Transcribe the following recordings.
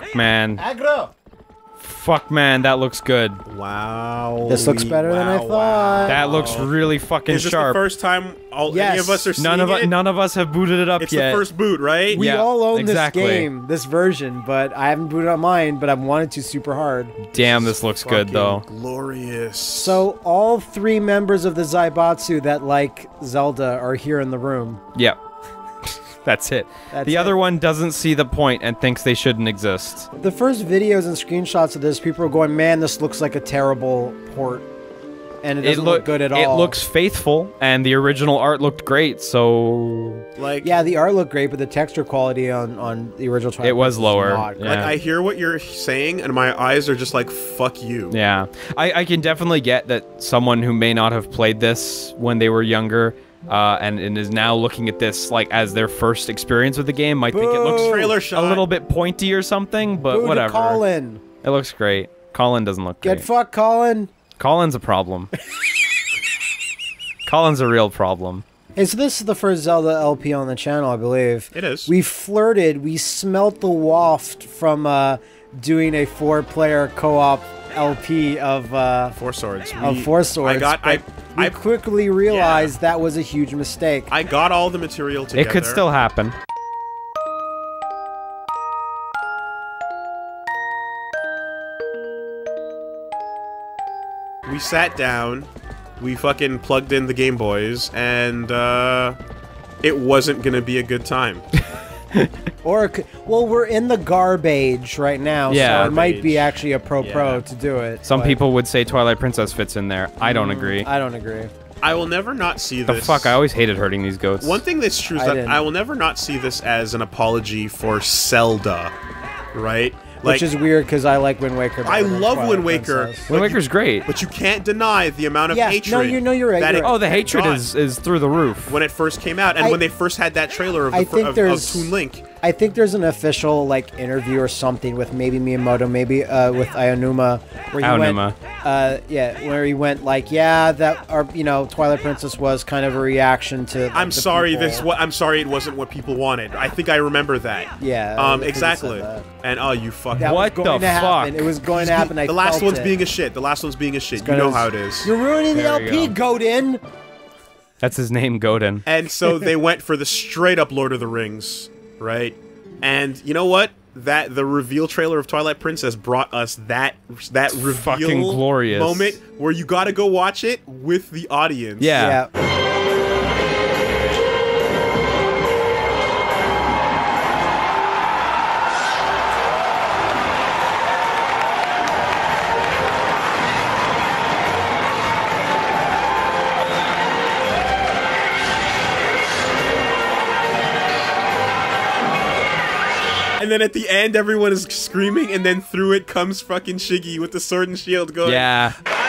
Fuck, man. Aggro. Fuck, man. That looks good. Wow. This looks better than I thought. wow, thought. That looks really fucking Is this sharp. the first time all, any of us are seeing none of it? none of us have booted it up it's yet. the first boot, right? We Yeah, all own exactly. this game, this version, but I haven't booted on mine, but I've wanted to super hard. Damn, this looks good Fucking though. Glorious. So all three members of the Zaibatsu that like Zelda are here in the room. Yep. That's it. That's the it. other one doesn't see the point and thinks they shouldn't exist. The first videos and screenshots of this, people are going, "Man, this looks like a terrible port," and it doesn't look good at all. It looks faithful, and the original art looked great. So like Yeah, the art looked great, but the texture quality on on the original Twilight It was lower, not yeah. Like I hear what you're saying, and my eyes are just like, "Fuck you." yeah, I, I can definitely get that someone who may not have played this when they were younger. Uh, and, and is now looking at this like as their first experience with the game might think it looks Boo! Trailer a shot. little bit pointy or something, but Boo whatever. Colin, It looks great. Colin doesn't look get great. fucked, Colin. Colin's a problem. Colin's a real problem. Hey, so this is the first Zelda LP on the channel, I believe. It is. We flirted. We smelt the waft from uh, doing a four-player co-op LP of uh, Four swords. of We- Four Swords. I got. I. I. quickly realized that was a huge mistake. I got all the material together. It could still happen. We sat down. We fucking plugged in the Game Boys, and uh, it wasn't gonna be a good time. Or, well, we're in the garbage right now, Yeah. so it might be actually a pro pro to do it. Some but people would say Twilight Princess fits in there. I don't agree. I don't agree. I will never not see the this. fuck? I always hated hurting these goats. One thing that's true is I that didn't. I will never not see this as an apology for Zelda, right? Like, Which is weird because I like Wind Waker. I love Twilight Wind Waker. Princess. Wind but you- Waker's great. But you can't deny the amount of Yeah, no, hatred. you- no, you're right, you're it right. Oh, the hatred is is through the roof. when it first came out, and I- when they first had that trailer of, the I think of, of Toon Link. I think there's an official like interview or something with maybe Miyamoto, maybe uh, with Aonuma, where he Aonuma. went, uh, yeah, where he went like, yeah, that or you know, Twilight Princess was kind of a reaction to. I'm the sorry, people. this what I'm sorry it wasn't what people wanted. I think I remember that. Yeah, Um. Exactly. And oh, you fucking. What was going the to happen. fuck? It was going to happen. I the last felt one's it. being a shit. The last one's being a shit. You know how it is. You're ruining the There we LP, Godin. That's his name, Godin. And so they went for the straight up Lord of the Rings, right? And you know what? That the reveal trailer of Twilight Princess brought us that that reveal fucking glorious. moment where you got to go watch it with the audience. Yeah. Yeah. Then at the end, everyone is screaming, and then through it comes fucking Shiggy with the sword and shield going. Yeah.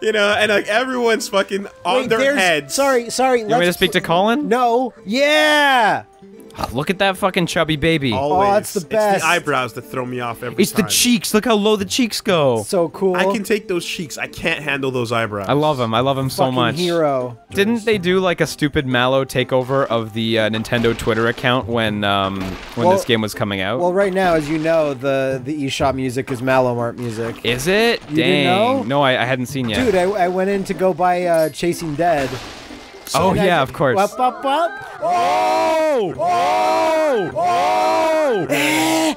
You know, and like everyone's fucking on Wait, their there's- heads. Sorry, sorry. You want me to speak to Colin? No. Yeah. Oh, look at that fucking chubby baby. Always. Oh, it's the best. It's the eyebrows that throw me off every it's the cheeks. Look how low the cheeks go. So cool. I can take those cheeks. I can't handle those eyebrows. I love him. I love him so Fucking much. hero. Didn't they do like a stupid Malo takeover of the uh, Nintendo Twitter account when um, when Well- this game was coming out? Well, right now, as you know, the the eShop music is Malo Mart music. Is it? You Dang. didn't know? No, I, I hadn't seen yet. Dude, I, I went in to go buy uh, Chasing Dead. Oh yeah, of course. Wop, wop, wop. Oh! Oh! Oh!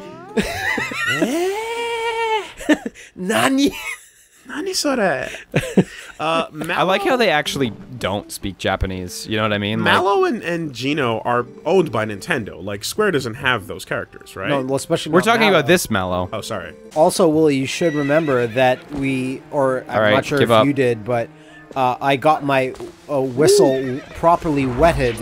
Nani? Nani sore? uh, Mallow, I like how they actually don't speak Japanese. You know what I mean? Like- Mallow and, and Geno are owned by Nintendo. Like Square doesn't have those characters, right? No, especially we're not talking Mallow. about this Mallow. oh, sorry. Also, Willie, you should remember that we, or I'm All right, not sure if up. you did, but uh, I got my uh, whistle properly wetted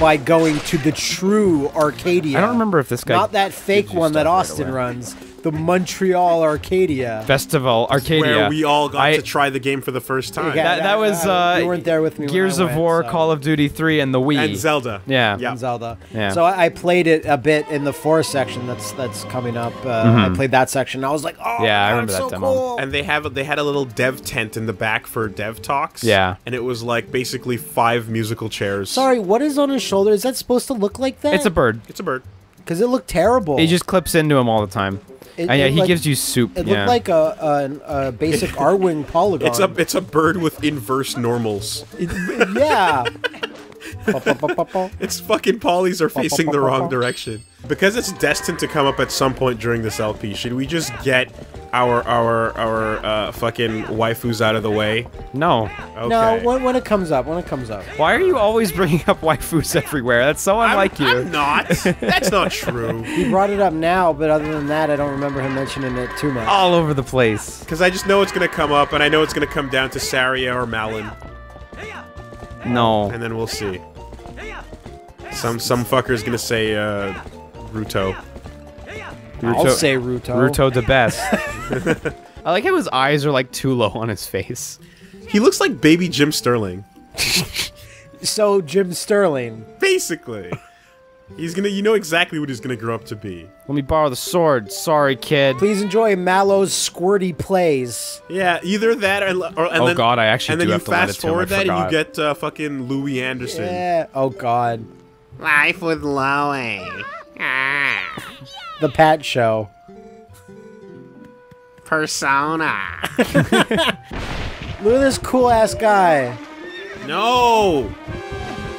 by going to the true Arcadia. I don't remember if this guy Not that fake one that stuff right Austin runs. The Montreal Arcadia. Festival Arcadia. Where we all got I- to try the game for the first time. Yeah. That, that was uh, you weren't there with me when Gears I of went, War, so- Call of Duty 3, and the Wii. And Zelda. Yeah. Yeah. in Zelda. Yeah. So I, I played it a bit in the forest section that's that's coming up. Uh, I played that section. I was like, oh, Mm-hmm. Yeah, I remember it's that so demo. Cool. And they have they had a little dev tent in the back for dev talks. Yeah. And it was like basically five musical chairs. Sorry, what is on his shoulder? Is that supposed to look like that? It's a bird. It's a bird. Because it looked terrible. He just clips into him all the time. It- and yeah, he like- gives you soup. It yeah. looked like a, a, a basic R-wing polygon. It's a it's a bird with inverse normals. yeah. Its fucking polys are facing the wrong direction. Because it's destined to come up at some point during this LP, should we just get our our our uh, fucking waifus out of the way? no. Okay. No, when, when it comes up, when it comes up. Why are you always bringing up waifus everywhere? That's so I'm, unlike you. I'm not. That's not true. He brought it up now, but other than that, I don't remember him mentioning it too much. all over the place. Because I just know it's gonna come up, and I know it's gonna come down to Saria or Malon, No. and then we'll see. Some some fucker's gonna say uh, Ruto. I'll Ruto- say Ruto. Ruto the best. I like how his eyes are like too low on his face. He looks like baby Jim Sterling. So Jim Sterling. Basically. He's gonna you know exactly what he's gonna grow up to be. Let me borrow the sword. Sorry, kid. Please enjoy Mallow's squirty plays. Yeah, either that or, or and Oh then, God, I actually and do then you to fast it to him, I forward that and you get uh, fucking Louie Anderson. Yeah. Oh God. Life with Louie. Ah, The Pat Show. persona. Look at this cool ass guy. No!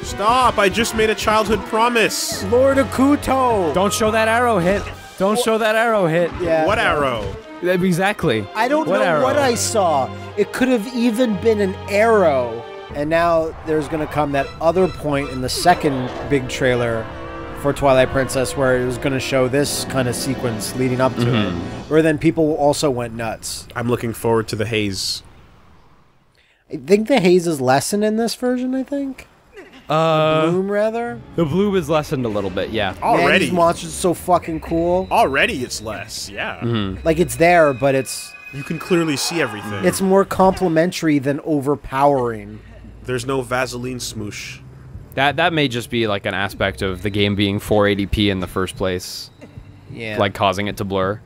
Stop! I just made a childhood promise. Lord Akuto. Don't show that arrow hit. Don't show that arrow hit. Yeah. What no. arrow? Exactly. I don't What know arrow? what I saw. It could have even been an arrow. And now there's going to come that other point in the second big trailer for Twilight Princess where it was going to show this kind of sequence leading up to Mm-hmm. it. Where then people also went nuts. I'm looking forward to the haze. I think the haze is lessened in this version, I think. Uh, Bloom, rather. the bloom is lessened a little bit. Yeah. Man, Already. these monsters are so fucking cool. Already it's less, yeah. Mm-hmm. Like, it's there, but it's You can clearly see everything. it's more complimentary than overpowering. There's no Vaseline smoosh. That that may just be like an aspect of the game being 480p in the first place, Yeah. like causing it to blur.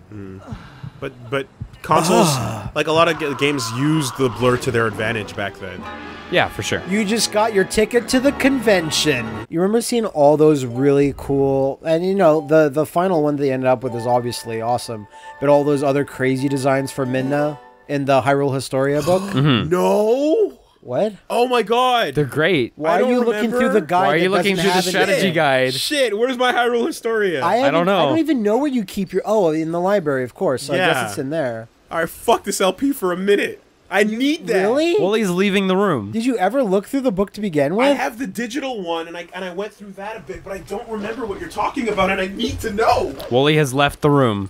But but consoles, like a lot of g- games, used the blur to their advantage back then. Yeah, for sure. You just got your ticket to the convention. You remember seeing all those really cool, and you know the the final one they ended up with is obviously awesome, but all those other crazy designs for Midna in the Hyrule Historia book. mm -hmm. No! What? Oh my god! They're great. Why are don't you looking through the guide? Why are you that looking through the have any- strategy guide? Shit, where's my Hyrule Historia? I, haven't- don't know. I don't even know where you keep your. Oh, in the library, of course. So I guess it's in there. Alright, fuck this LP for a minute. I need that. Really? Wooly's leaving the room. Did you ever look through the book to begin with? I have the digital one, and I and I went through that a bit, but I don't remember what you're talking about, and I need to know. Wooly has left the room.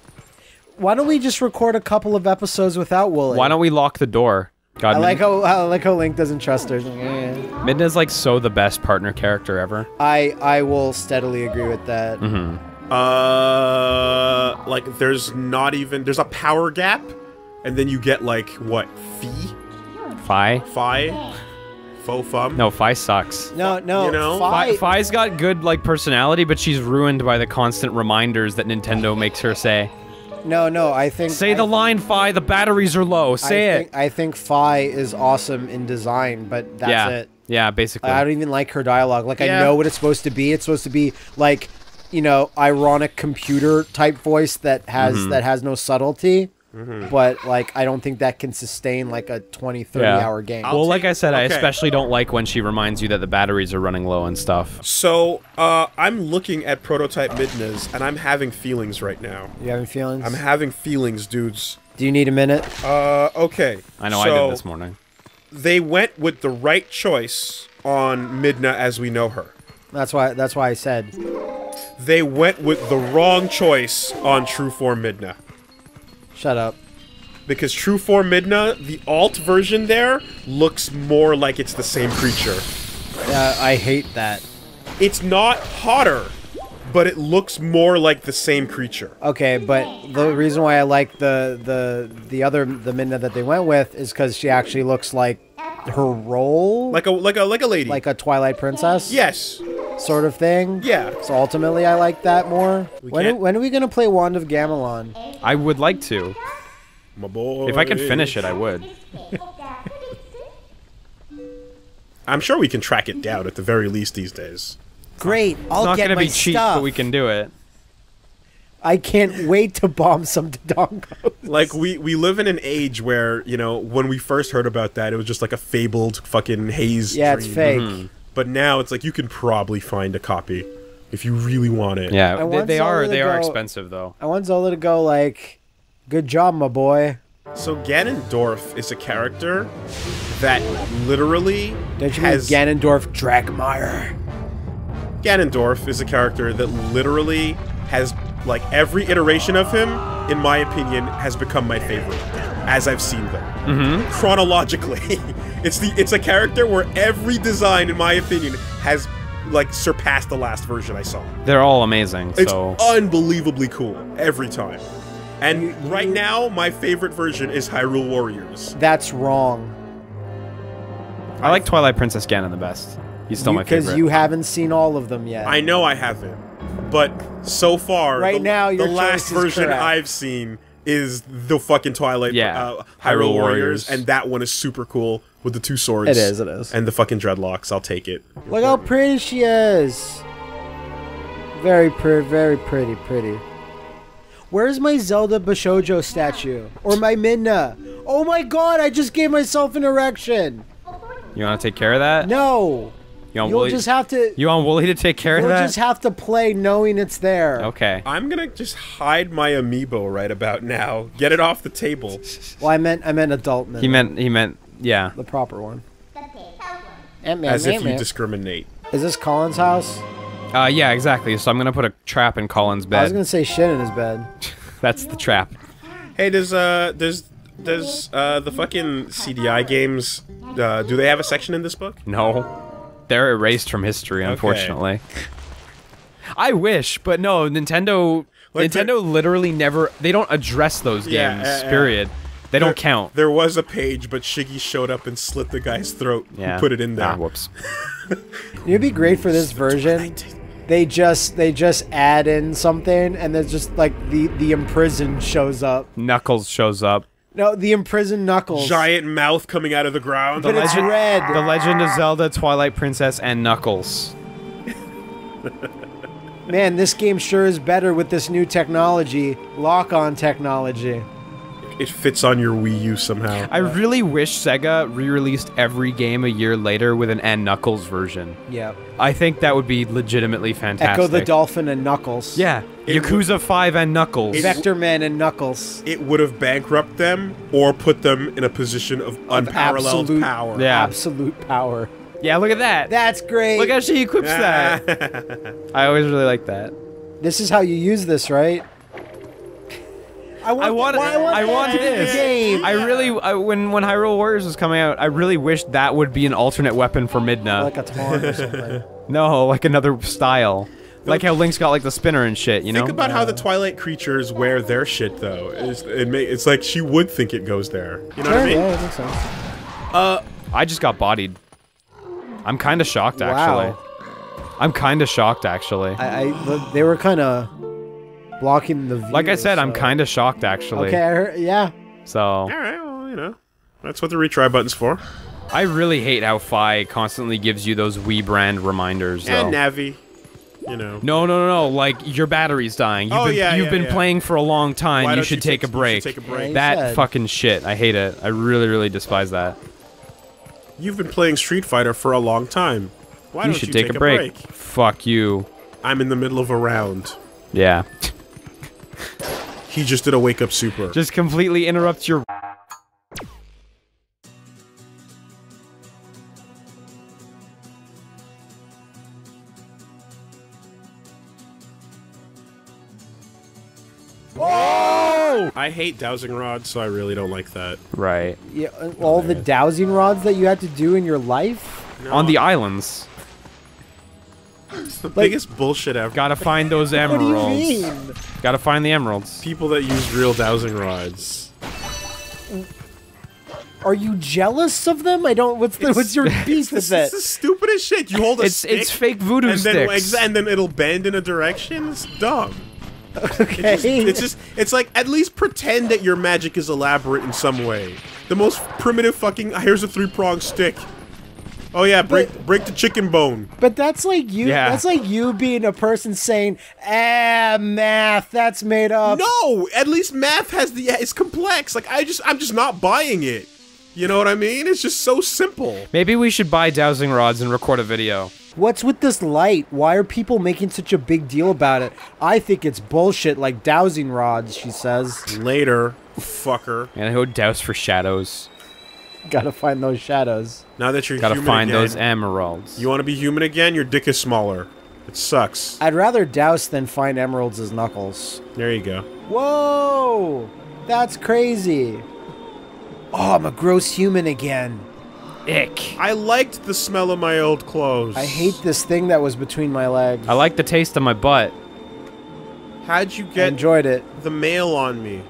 Why don't we just record a couple of episodes without Wooly? Why don't we lock the door? God, I like how I like how Link doesn't trust her. Midna's like so the best partner character ever. I I will steadily agree with that. Mm-hmm. Uh, like there's not even there's a power gap, and then you get like what fee, Fi? fi, faux fum. No, Fi sucks. No, no. You know? Fi, Fi, Fi's got good like personality, but she's ruined by the constant reminders that Nintendo makes her say. No, no. I think Say I, the line, Fi. The batteries are low. Say I it. Think, I think Fi is awesome in design, but that's yeah. it. Yeah, basically. I don't even like her dialogue. Like Yeah. I know what it's supposed to be. It's supposed to be like, you know, ironic computer type voice that has Mm-hmm. that has no subtlety. But like I don't think that can sustain like a 20 30 Yeah. hour game. well, like I said, I especially don't like when she reminds you that the batteries are running low and stuff. So, uh, I'm looking at prototype Midnas, and I'm having feelings right now. you having feelings? I'm having feelings, dudes. Do you need a minute? Uh, okay. I know I did this morning. They went with the right choice on Midna as we know her. That's why that's why I said They went with the wrong choice on True Form Midna. Shut up. Because True Form Midna, the alt version there, looks more like it's the same creature. Uh, I hate that. It's not hotter, but it looks more like the same creature. Okay, but the reason why I like the the the other the Midna that they went with is because she actually looks like her role, Like a like a like a lady. like a Twilight Princess, yes. Sort of thing. Yeah. So ultimately, I like that more. When, can't- when are we gonna play Wand of Gamelon? I would like to. My boy. If I could finish it, I would. I'm sure we can track it down at the very least these days. Great, I'll It's not get gonna my be cheap, stuff. but we can do it. I can't wait to bomb some Dodongos. Like we we live in an age where you know when we first heard about that it was just like a fabled fucking haze. Yeah, it's dream. fake. Mm-hmm. But now it's like you can probably find a copy if you really want it. Yeah, I they, they are Zelda to they are expensive though. I want Zola to go like, "Good job, my boy." So Ganondorf is a character that literally Don't you mean has Ganondorf Dragmire? Ganondorf is a character that literally has like every iteration of him, in my opinion, has become my favorite as I've seen them Mm-hmm. chronologically. it's the it's a character where every design, in my opinion, has like surpassed the last version I saw. They're all amazing. It's so unbelievably cool every time. And right now, my favorite version is Hyrule Warriors. That's wrong. I like Twilight Princess Ganon the best. He's still my favorite. Because you haven't seen all of them yet. I know I haven't, but so far, Right the, now, your the last version correct. I've seen is the fucking Twilight, Yeah, uh, Hyrule Hyrule Warriors, Warriors. and that one is super cool with the two swords. It is, it is. and the fucking dreadlocks. I'll take it. Look how pretty she is. Very pretty, very pretty, pretty. Where's my Zelda Bishoujo statue? Or my Midna? Oh my god, I just gave myself an erection. you want to take care of that? No. You want You'll Wooly? just have to you want Wooly to take care of that? you'll just have to play knowing it's there. okay. I'm gonna just hide my amiibo right about now. Get it off the table. Well, I meant I meant adult Midna. He meant he meant yeah. the proper one. Ant-Man, As if you discriminate. Is this Colin's house? Uh yeah, exactly. So I'm gonna put a trap in Colin's bed. I was gonna say shit in his bed. That's the trap. Hey, does uh, does does uh, the fucking CDI games? Uh, do they have a section in this book? No. They're erased from history, unfortunately. I wish, but no, Nintendo Like, Nintendo literally never they don't address those Yeah, games, uh, uh, period. They don't count. There was a page, but Shiggy showed up and slit the guy's throat. who Yeah. put it in there. Ah, whoops. It'd be great for this version. They just they just add in something and there's just like the the imprisoned shows up. Knuckles shows up. No, the imprisoned Knuckles. Giant mouth coming out of the ground. But it's red. The Legend of Zelda, Twilight Princess, and Knuckles. Man, this game sure is better with this new technology, lock-on technology. It fits on your Wii U somehow. I really wish Sega re-released every game a year later with an N Knuckles version. Yeah. I think that would be legitimately fantastic. Ecco the Dolphin and Knuckles. Yeah, It Yakuza 5 and Knuckles. It- Vector Man and Knuckles. it would have bankrupt them or put them in a position of unparalleled absolute- power. Yeah. Absolute power. yeah, look at that. That's great. Look how she equips that. I always really like that. this is how you use this, right? I want, I want, why- want I want in this. game. I really, I, when when Hyrule Warriors was coming out, I really wished that would be an alternate weapon for Midna. like a taunt or something. no, like another style. Like how Link's got like the spinner and shit, you know? Think about how the Twilight creatures wear their shit, though. It's, it may, it's like she would think it goes there. You know Sure, what I mean? yeah, that makes sense. Uh, I just got bodied. I'm kind of shocked, Wow. actually. I'm kind of shocked, actually. I, I they were kind of blocking the view. like I said, I'm kind of shocked, actually. Okay, I heard, yeah. So All right, well, you know, that's what the retry button's for. I really hate how Fi constantly gives you those Wii brand reminders. Though. And Navi, you know. no, no, no, no! Like your battery's dying. You've Oh, been, yeah, you've yeah, been yeah. playing for a long time. Why you don't should take, a you break. should take a break. you that said. fucking shit. I hate it. I really, really despise that. You've been playing Street Fighter for a long time. Why you don't should you take, a break. Fuck you. I'm in the middle of a round. Yeah. He just did a wake up super. Just completely interrupts your. I hate dowsing rods, so I really don't like that. Right. yeah. All the dowsing rods that you had to do in your life. On the islands. The biggest bullshit ever. Gotta find those emeralds. What do you mean? Gotta find the emeralds. People that use real dowsing rods. Are you jealous of them? I don't. What's the, what's your beef This is the it? stupidest shit. You hold a It's stick it's fake voodoo and then sticks. exa- and then it'll bend in a direction. It's dumb. Okay. It's just it's like at least pretend that your magic is elaborate in some way. The most primitive fucking here's a three pronged stick. Oh yeah, break break the chicken bone. But that's like you. Yeah. That's like you being a person saying, "Ah, math. That's made up." No, at least math has the it's complex. Like I just I'm just not buying it. You know what I mean? It's just so simple. Maybe we should buy dowsing rods and record a video. What's with this light? Why are people making such a big deal about it? I think it's bullshit, like dowsing rods. She says. Later, fucker. And I go douse for shadows. Gotta find those shadows. Now that you're Gotta human find again, those emeralds. You want to be human again? Your dick is smaller. It sucks. I'd rather douse than find emeralds as knuckles. There you go. Whoa, that's crazy. Oh, I'm a gross human again. Ick. I liked the smell of my old clothes. I hate this thing that was between my legs. I like the taste of my butt. How'd you I get enjoyed it. the mail on me?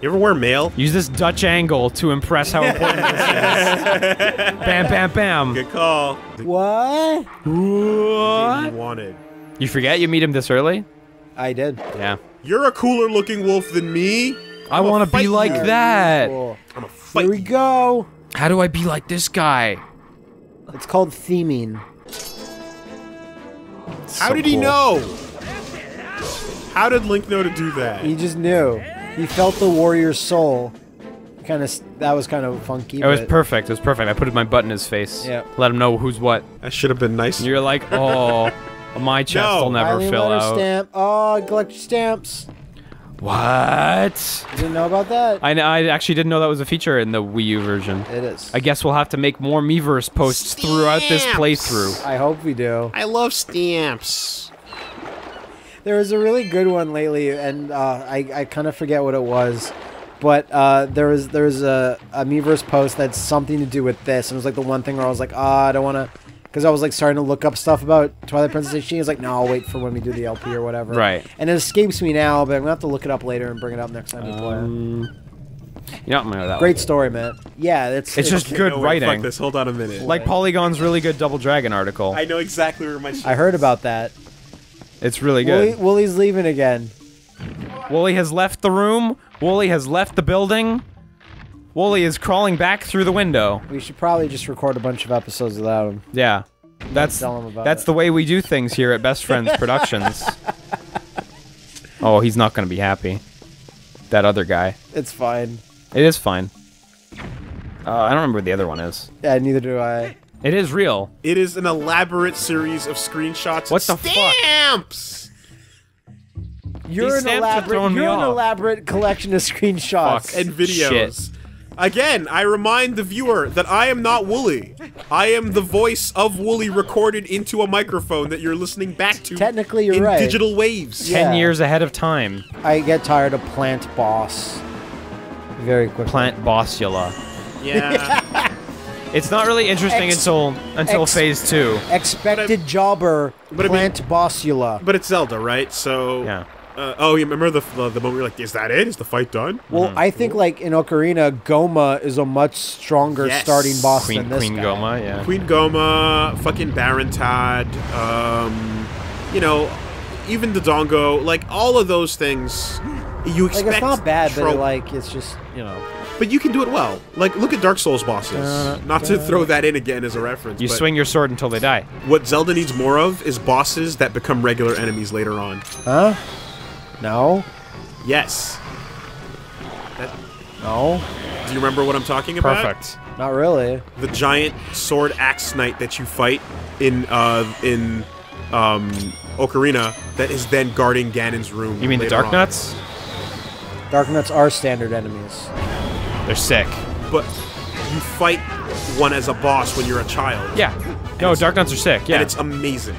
You ever wear mail? Use this Dutch angle to impress how important this is. Bam, bam, bam. Good call. What? What? You wanted. You forget you meet him this early? I did. Yeah. You're a cooler looking wolf than me. I I'ma want to be like you. that. Cool. I'm a fight. Here we go. How do I be like this guy? It's called theming. How So did he know? How did Link know to do that? He just knew. He felt the warrior's soul. Kind of. That was kind of funky. It was perfect. It was perfect. I put my butt in his face. Yeah. Let him know who's what. That should have been nice. And you're like, oh, my chest No. will never Eileen fill out. Stamp. Oh, I collect stamps. What? You didn't know about that? I, I actually didn't know that was a feature in the Wii U version. it is. I guess we'll have to make more Miiverse posts throughout this playthrough. I hope we do. I love stamps. There was a really good one lately, and uh, I, I kind of forget what it was. But uh, there was there was a, a Miiverse post that's something to do with this, and it was like the one thing where I was like, ah, I don't want to, because I was like starting to look up stuff about Twilight Princess. She was like, no, I'll wait for when we do the LP or whatever. Right. And it escapes me now, but I'm gonna have to look it up later and bring it up next time we play. Um, you don't know that. Great story, man. Yeah, it's It's just good No, wait, writing. Fuck this. Hold on a minute. Like Polygon's really good Double Dragon article. I know exactly where my. I heard about that. It's really Wooly, good. Wooly's leaving again. Wooly has left the room. Wooly has left the building. Wooly is crawling back through the window. We should probably just record a bunch of episodes without him. Yeah. That's tell him about that's it. the way we do things here at Best Friends Productions. oh, he's not going to be happy. That other guy. It's fine. It is fine. Uh, I don't remember what the other one is. Yeah, neither do I. It is real. It is an elaborate series of screenshots. What the and fuck? stamps. You're These an stamps are elaborate. throwing You're an elaborate collection of screenshots. Fuck. and videos. Shit. Again, I remind the viewer that I am not Wooly. I am the voice of Wooly recorded into a microphone that you're listening back to. Technically, you're in right. digital waves. Yeah. Ten years ahead of time. I get tired of Plant Boss. Very quickly. Plant Bossula. Yeah. It's not really interesting Ex- until until phase two. Expected jobber. but I mean- Plant Bossula. but it's Zelda, right? So. Yeah. Uh, oh, you remember the, the the moment you're like, is that it? Is the fight done? Well, I think like in Ocarina, Gohma is a much stronger Yes. starting boss Queen than this Queen guy. Gohma, yeah. Queen Gohma, fucking Barinade, um, you know, even the Dongo, like all of those things. You expect Like it's not bad, but trope- like it's just you know. But you can do it well. Like look at Dark Souls bosses. not to throw that in again as a reference. You but swing your sword until they die. What Zelda needs more of is bosses that become regular enemies later on. Huh? No. Yes. No. Do you remember what I'm talking about? Perfect. Not really. The giant sword axe knight that you fight in uh in um Ocarina that is then guarding Ganon's room. You mean the later Dark on. Nuts? Darknuts are standard enemies. They're sick. But you fight one as a boss when you're a child. Yeah. No, Darknuts are sick. Yeah. And it's amazing.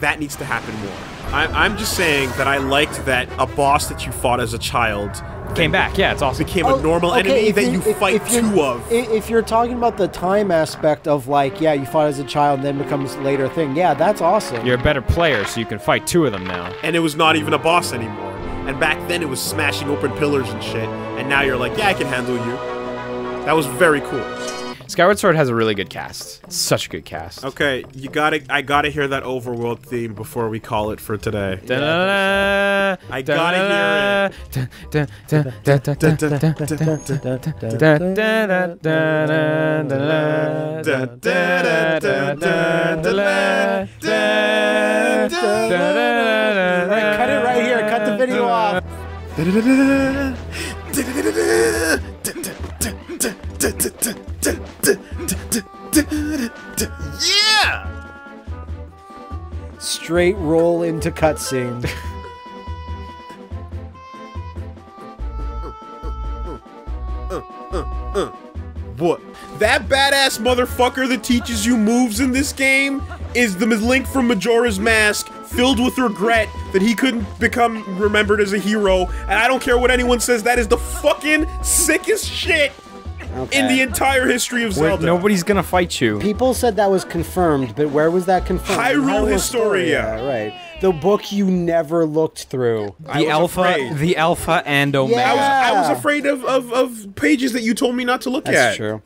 That needs to happen more. I, I'm just saying that I liked that a boss that you fought as a child Came back. Yeah, it's awesome. became Oh, a normal okay, enemy that you if- fight if you're- two of. If you're talking about the time aspect of like, yeah, you fought as a child and then becomes later thing. Yeah, that's awesome. You're a better player, so you can fight two of them now. and it was not even a boss anymore. And back then it was smashing open pillars and shit. And now you're like, yeah, I can handle you. That was very cool. Skyward Sword has a really good cast. Such a good cast. Okay, you gotta, I gotta hear that overworld theme before we call it for today. I gotta hear it. Cut it right here. Cut the video off. Yeah! Straight roll into cutscene. What? That badass motherfucker that teaches you moves in this game is the Link from Majora's Mask, filled with regret that he couldn't become remembered as a hero. And I don't care what anyone says, that is the fucking sickest shit in the entire history of Wait, Zelda. nobody's gonna fight you. People said that was confirmed, but where was that confirmed? Hyrule Historia. Right. The book you never looked through. The alpha, afraid. the alpha and omega. I was, I was afraid of, of, of pages that you told me not to look That's at. That's true.